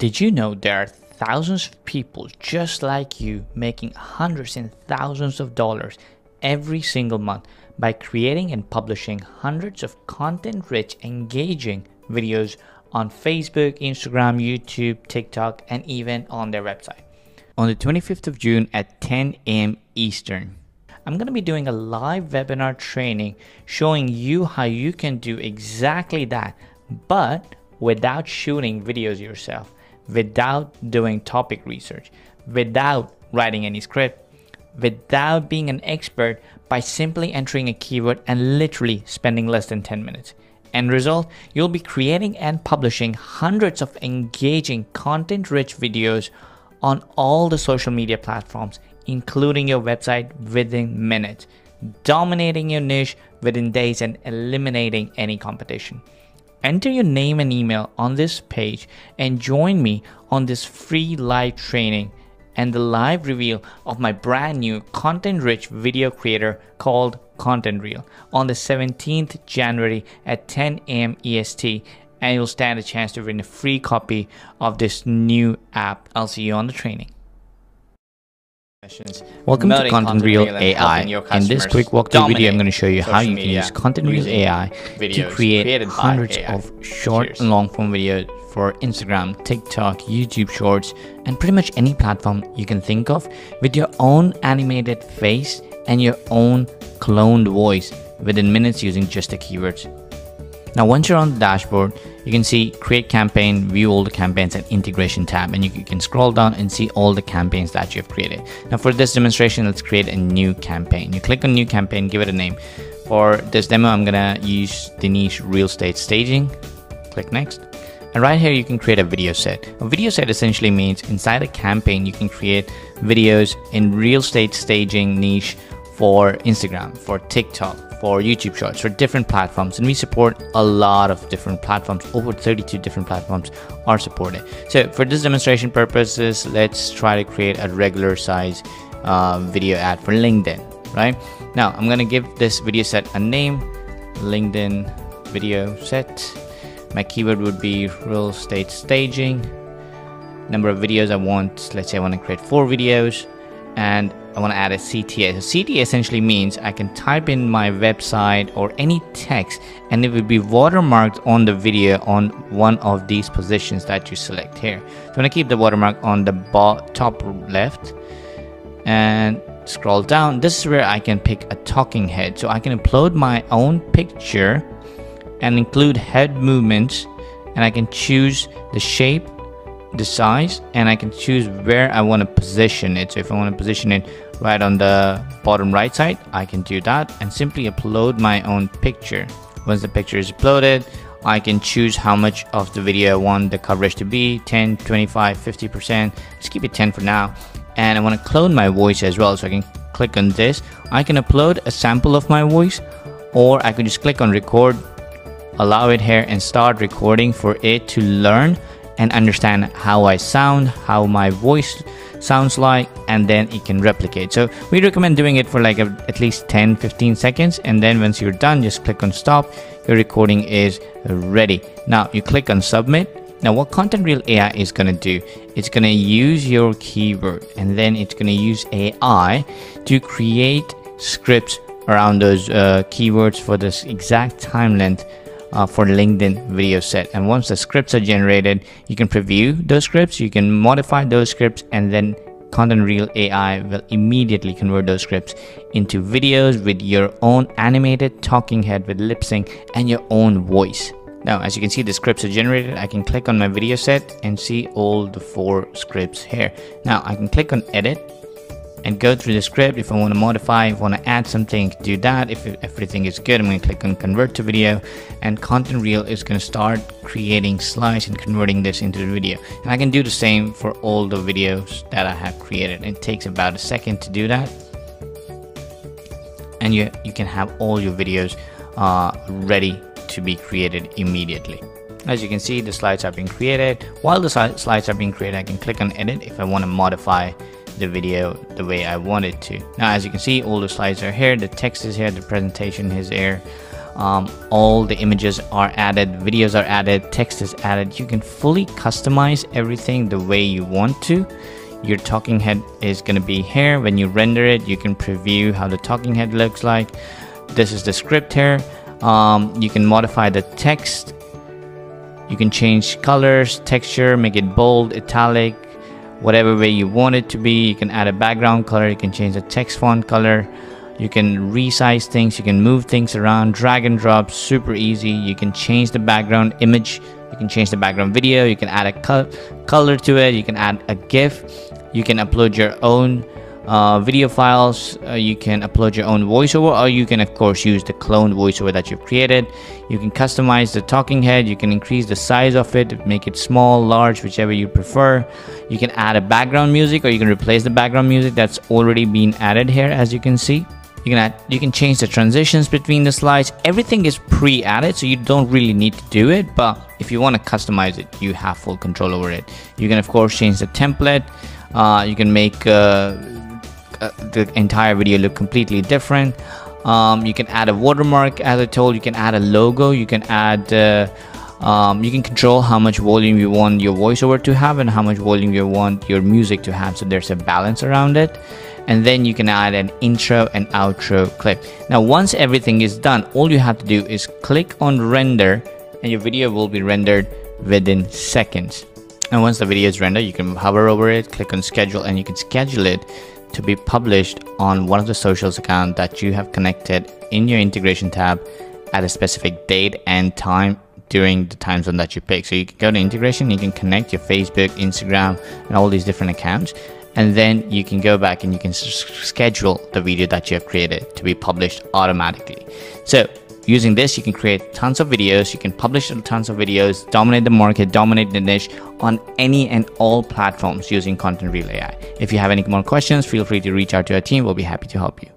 Did you know there are thousands of people just like you making hundreds and thousands of dollars every single month by creating and publishing hundreds of content rich, engaging videos on Facebook, Instagram, YouTube, TikTok, and even on their website? On the 25th of June at 10 a.m. Eastern, I'm going to be doing a live webinar training showing you how you can do exactly that, but without shooting videos yourself without doing topic research, without writing any script, without being an expert by simply entering a keyword and literally spending less than 10 minutes. End result, you'll be creating and publishing hundreds of engaging content rich videos on all the social media platforms, including your website within minutes, dominating your niche within days and eliminating any competition. Enter your name and email on this page and join me on this free live training and the live reveal of my brand new content rich video creator called Content Reel on the 17th January at 10 a.m. EST. And you'll stand a chance to win a free copy of this new app. I'll see you on the training. Welcome to Content Reel AI. In this quick walkthrough video, I'm going to show you how you can use Content Reel AI to create hundreds of short Cheers. and long form videos for Instagram, TikTok, YouTube Shorts, and pretty much any platform you can think of with your own animated face and your own cloned voice within minutes using just the keywords. Now, once you're on the dashboard, you can see create campaign, view all the campaigns and integration tab and you can scroll down and see all the campaigns that you have created. Now for this demonstration, let's create a new campaign. You click on new campaign, give it a name. For this demo, I'm gonna use the niche real estate staging. Click next. And right here, you can create a video set. A video set essentially means inside a campaign, you can create videos in real estate staging niche for Instagram, for TikTok, for YouTube Shorts, for different platforms. And we support a lot of different platforms. Over 32 different platforms are supported. So for this demonstration purposes, let's try to create a regular size uh, video ad for LinkedIn, right? Now I'm gonna give this video set a name, LinkedIn video set. My keyword would be real estate staging. Number of videos I want, let's say I want to create four videos and I want to add a CTA. So CTA essentially means I can type in my website or any text and it will be watermarked on the video on one of these positions that you select here. So I'm going to keep the watermark on the top left and scroll down. This is where I can pick a talking head. So I can upload my own picture and include head movements and I can choose the shape the size and I can choose where I want to position it. So if I want to position it right on the bottom right side, I can do that and simply upload my own picture. Once the picture is uploaded, I can choose how much of the video I want the coverage to be 10, 25, 50%. Let's keep it 10 for now. And I want to clone my voice as well. So I can click on this. I can upload a sample of my voice or I can just click on record, allow it here and start recording for it to learn and understand how I sound, how my voice sounds like, and then it can replicate. So we recommend doing it for like a, at least 10 15 seconds, and then once you're done, just click on stop. Your recording is ready. Now you click on submit. Now, what Content Reel AI is going to do, it's going to use your keyword and then it's going to use AI to create scripts around those uh, keywords for this exact time length uh, for LinkedIn video set. And once the scripts are generated, you can preview those scripts, you can modify those scripts, and then Content Reel AI will immediately convert those scripts into videos with your own animated talking head with lip sync and your own voice. Now, as you can see, the scripts are generated. I can click on my video set and see all the four scripts here. Now, I can click on edit and go through the script. If I want to modify, if I want to add something, do that. If everything is good, I'm going to click on convert to video and Content Reel is going to start creating slides and converting this into the video. And I can do the same for all the videos that I have created. It takes about a second to do that. And you, you can have all your videos uh, ready to be created immediately. As you can see, the slides have been created. While the slides are being created, I can click on edit if I want to modify the video the way I want it to. Now, as you can see, all the slides are here, the text is here, the presentation is here. um, all the images are added videos are added text is added. You can fully customize everything the way you want to. Your talking head is going to be here. When you render it you can preview how the talking head looks like. This is the script here. Um, you can modify the text. You can change colors texture make it bold italic whatever way you want it to be. You can add a background color you can change the text font color. You can resize things you can move things around. Drag and drop super easy. You can change the background image. You can change the background video. You can add a co color to it. You can add a gif. You can upload your own uh, video files. Uh, you can upload your own voiceover or you can of course use the cloned voiceover that you've created. You can customize the talking head. You can increase the size of it make it small large whichever you prefer. You can add a background music or you can replace the background music that's already been added here as you can see. You can add you can change the transitions between the slides. Everything is pre-added so you don't really need to do it but if you want to customize it you have full control over it. You can of course change the template. Uh, you can make uh, uh, the entire video look completely different. Um, you can add a watermark as I told you can add a logo you can add uh, um, you can control how much volume you want your voiceover to have and how much volume you want your music to have so there's a balance around it. And then you can add an intro and outro clip. Now once everything is done all you have to do is click on render and your video will be rendered within seconds. And once the video is rendered you can hover over it click on schedule and you can schedule it to be published on one of the socials account that you have connected in your integration tab at a specific date and time during the time zone that you pick. So you can go to integration, you can connect your Facebook, Instagram, and all these different accounts. And then you can go back and you can schedule the video that you have created to be published automatically. So using this, you can create tons of videos. You can publish tons of videos, dominate the market, dominate the niche on any and all platforms using Content Reel AI. If you have any more questions, feel free to reach out to our team. We'll be happy to help you.